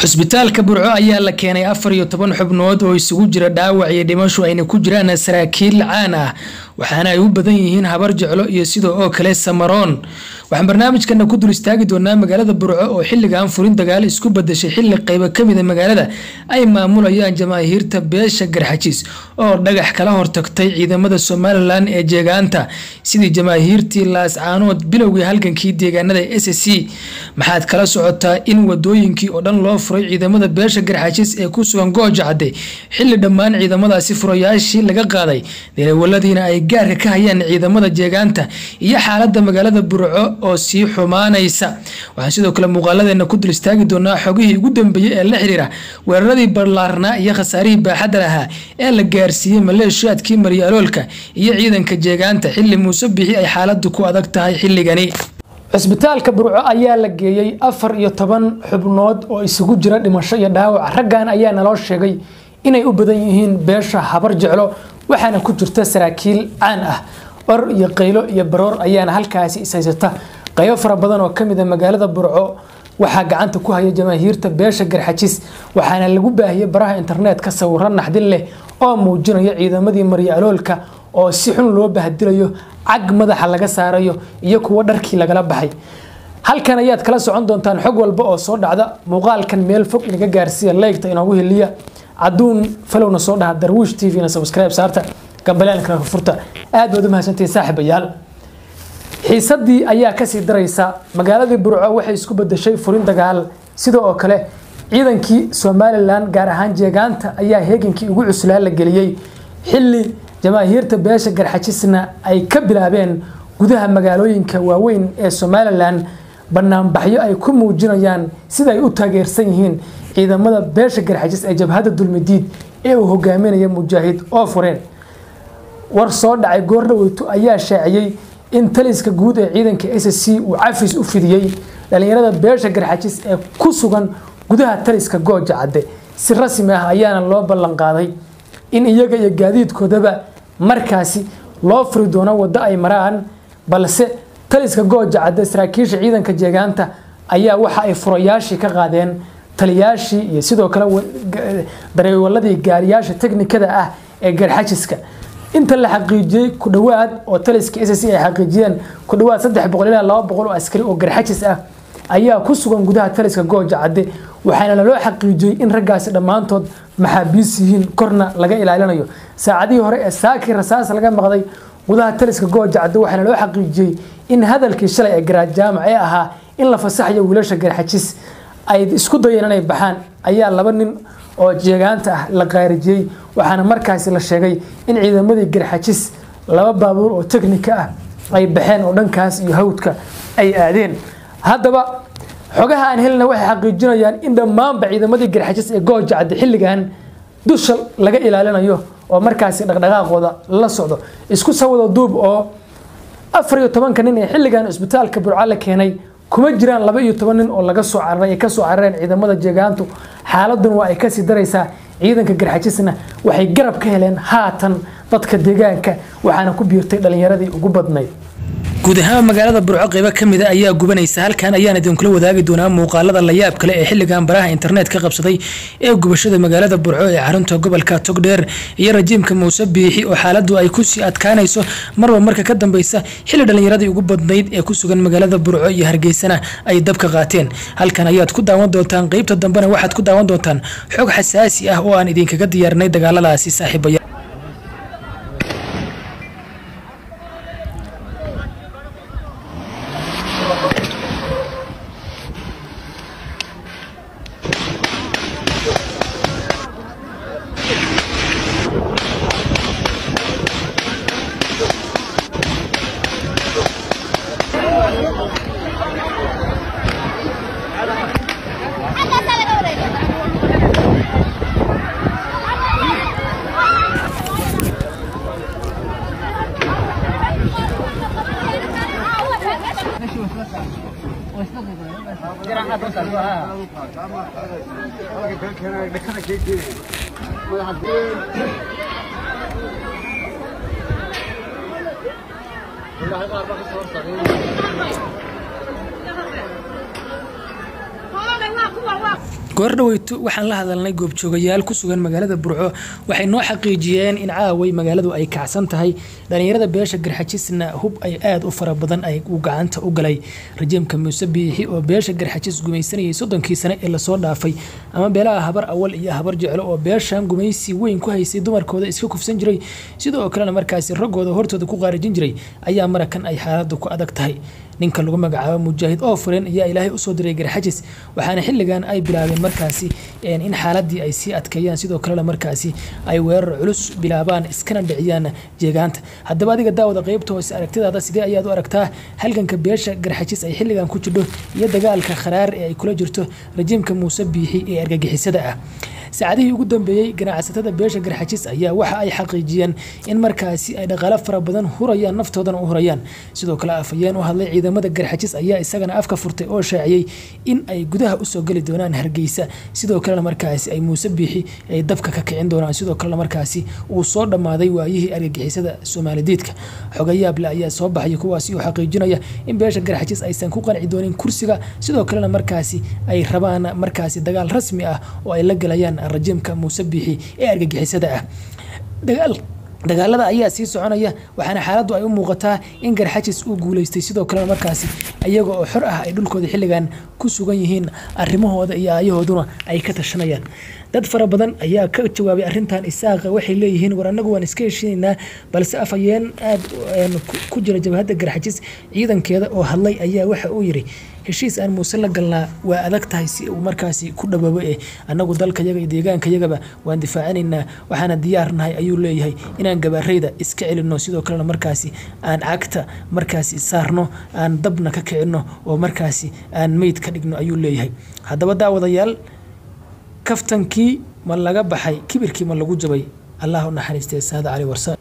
cusbitaalka burco ayaa la keenay afar iyo toban xubnood oo isugu jira dhaawac iyo dhimasho ayna ku jiraan saraakiil caan ah waxaana ay u badan yihiin habar jeclo iyo sidoo oo kale samaroon waxaan barnaamijkana ku dul istaagi doonaa magaalada burco oo xilligan furin dagaal isku badashay xilli qaybo kamida magaalada ay maamulayaan jamaahiirta beesha garxajiis oo dhagax kala hortagtay ciidamada somalilan ee jeegaanta. Sidii jamaahiirtii laascaanood bilowgii halgankii deegaanada s c maxaad kala socotaa in wadooyinkii oo dhan loo furay ciidamada beesha garxajiis ee ku sugan gooja cadde. Xilli dhammaan ciidamadaasi furayaashii laga qaaday dareewaladiina ay gaarka ka hayaan ciidamada jeegaanta iyo xaalada magaalada burco oo sii xumaanaysa. Waxaan sidoo kale muuqaaladeena ku dul istaagi doonaa xogihii ugu dambeeyey ee la xiriira weeraradii ballaarnaa iyo khasaarihii baaxadda lahaa ee la gaarsiiyey maleeshiyaadkii maryaaloolka iyo ciidanka jeegaanta. Xilli muuse bixi ay xaaladu ku adag tahay xilligani. Cusbitaalka burco ayaa la geeyey afar iyo toban xubnood oo isugu jira dhimasho iyo dhaawac. Raggan ayaa naloo sheegay inay u badan yihiin beesha habar jeclo waxaana ku jirta saraakiil caan ah or iyo qaylo iyo baroor ayaana halkaasi ishaysata qaybo fara badan oo ka mid a magaalada burco waxaa gacanta ku haya jamaahiirta beesha garxajis waxaana lagu baahiyey baraha internetka sawiro naxdin leh oo muujinaya ciidamadii maryaaloolka oo si xun loo bahdilayo cag madaxa laga saarayo iyo kuwo dharkii lagala baxay. Halkan ayaad kala socon doontaan xog walba oo soo dhacda. Muuqaalkan meel fog inaga gaarsiiya leygta inoogu heliya caduun falowna soo dhaha darwiish t v na subscribe saarta gambaleelkana furta aad xiisadii ayaa ka sii daraysa. Magaaladii burco waxay isku bedeshay furin dagaal. Sida oo kale ciidankii somalilan gaar ahaan jeegaanta ayaa heegankii ugu cuslaa la geliyey. Xilli jamaahiirta beesha garxajisna ay ka bilaabeen gudaha magaalooyinka waaweyn ee somalilan banaanbaxyo ay ku muujinayaan sida ay u taageersan yihiin ciidamada beesha garxajis ee jabhadda dulmidiid ee uu hogaaminaya mujaahid oo fureen war soo dhacay goordhaweyto ayaa shaaciyey in taliska guud ee ciidanka s c uu cafis u fidiyey dhalinyarada beesha garxajis ee ku sugan gudaha taliska gooja cadde. Si rasmi ah ayaana loo ballan qaaday in iyaga iyo gaadiidkoodaba markaasi loo furi doono waddo ay maraan balse taliska gooja cadde saraakiisha ciidanka jeegaanta ayaa waxa ay furayaashii ka qaadeen. Taliyaashii iyo sidoo kale dareewaladii gaariyaasha teknikada ah ee garxajiska inta la xaqiijiyey ku dhawaad oo taliska s c ay xaqiijiyeen ku dhawaad saddex boqol ilaa laba boqol oo askari oo garxajis ah ayaa ku sugan gudaha taliska gooja cadde waxaana laloo xaqiijiyey in raggaasi dhammaantood maxaabiis yihiin korna laga ilaalinayo. Saacadihii hore ee saakii rasaas laga maqday gudaha taliska gooja cadde waxaana loo xaqiijiyey in hadalkii shalay ee garaad jaamac ee ahaa in la fasaxayo wiilasha garxajis. Ay isku dayeen inay baxaan ayaa laba nin oo jeegaanta ah la qaarijiyey waxaana markaasi la sheegay in ciidamadii garxajis laba baabuur oo teknika ah ay baxeen oo dhankaas iyo hawdka ay aadeen. Haddaba xogaha aan helina waxay xaqiijinayaan in dhammaanba ciidamadii garxajis ee gooja cadde xilligan dusha laga ilaalinayo oo markaasi dhaqdhaqaaqooda la socdo. Isku sawada duub oo afar iyo tobanka nin ee xilligan cisbitaalka burco la keenay kuma jiraan laba iyo toban nin oo laga soo cararay ay ka soo carareen ciidamada jeegaantu. Xaaladun waa ay ka sii daraysaa ciidanka garxajisna waxay garab ka heleen haatan dadka deegaanka waxaana ku biirtay dhalinyaradii ugu badnayd guud ahaan magaalada burco qeybo kamida ayaa gubanaysa halkan ayaan idinkula wadaagi doonaa muuqaalada layaab kale ee xilligan baraha internet ka qabsaday ee gubashada magaalada burco ee xarunta gobolka togdheer. Iyo rajiimka muuse biixi oo xaaladu ay ku sii adkaanayso marba marka ka dambeysa xilli dhalinyaradii ugu badnayd ee ku sugan magaalada burco iyo hargeysana ay dabka qaateen. Halkan ayaad ku daawan doontaan qeybta dambena waxaad ku daawan doontaan xog xasaasi ah oo aan idinkaga diyaarnay dagaaladaasi saaxiibaya 好了，来啦，不玩了。Goordhaweyto waxaan la hadalnay goobjoogayaal ku sugan magaalada burco. Waxay noo xaqiijiyeen in caaway magaaladu ay kacsan tahay. Dhalinyarada beesha garxajisna hub ay aada u fara badan ay u gacanta u galay. Rajiimka muuse biixi oo beesha garxajis gumaysanayay soddonkii sane ee la soo dhaafay ama beelaha habar awal iyo habar jeclo oo beeshan gumaysi weyn ku haysay dumarkooda iska kufsan jiray. Sidoo kalena markaasi raggooda hortooda ku qaarijin jiray ayaa marakan ay xaaladu ku adag tahay ninka lagu magacaabo mujaahid oo furen ayaa ilaahay u soo diray garxajis waxaana xilligan ay bilaabeen markaasi in xaaladii ay sii adkeeyaan. Sidoo kalena markaasi ay weerar culus bilaabaan iskana dhiciyaan jeegaanta. Haddaba adiga daawada qeybta hoose aragtidaada sidee ayaad u aragtaa halganka beesha garxajis ay xilligan ku jidho iyo dagaalka kharaar ee ay kula jirto rajiimka muuse biixi ee argagixisada ah saacadihii ugu dambeeyey ganacsatada beesha garxajis ayaa waxa ay xaqiijiyeen in markaasi ay dhaqaalo fara badan hurayaan naftoodana u hurayaan. Sidoo kale afayeen u hadlay ciidamada garxajis ayaa isagana afka furtay oo shaaciyey in ay gudaha u soo geli doonaan hargeysa. Sidoo kalena markaasi ay muuse biixi ay dabka ka kicin doonaan. Sidoo kalena markaasi uu soo dhammaaday waayihii argagixisada soomaalidiidka xogayaable ayaa soo baxaya kuwaasi oo xaqiijinaya in beesha garxajis aysan ku qanci doonin kursiga. Sidoo kalena markaasi ay rabaan markaasi dagaal rasmi ah oo ay la galayaan rajiimka muuse biixi ee argagixisada ah. Dagaalada ayaa sii soconaya waxaana xaaladdu ay u muuqataa in garxajis uu guuleystay sidoo kalena markaasi iyaga oo xor ah ay dhulkooda xilligan ku sugan yihiin arrimahooda iyo aayahooduna ay ka tashanayaan. Dad fara badan ayaa ka jawaabay arrintan isaaqa waxay leeyihiin war annagu waan iska heshinaynaa balse afhayeen aada ku jira jabhadda garxajis ciidankeeda oo hadlay ayaa waxa uu yiri heshiis aan muuse la galnaa waa adag tahay si uu markaasi ku dhawaabo eh annagu dalkayaga iyo deegaankayagaba waan difaacinaynaa waxaana diyaarnahay ayuu leeyahay inaan gabaareyda iska celinno sidoo kalena markaasi aan cagta markaasi saarno aan dabna ka kicinno oo markaasi aan meyd ka dhigno ayuu leeyahay. Haddaba daawadayaal kaftankii ma laga baxay kibirkii ma lagu jabay. Allah u naxariistee saada cali warsa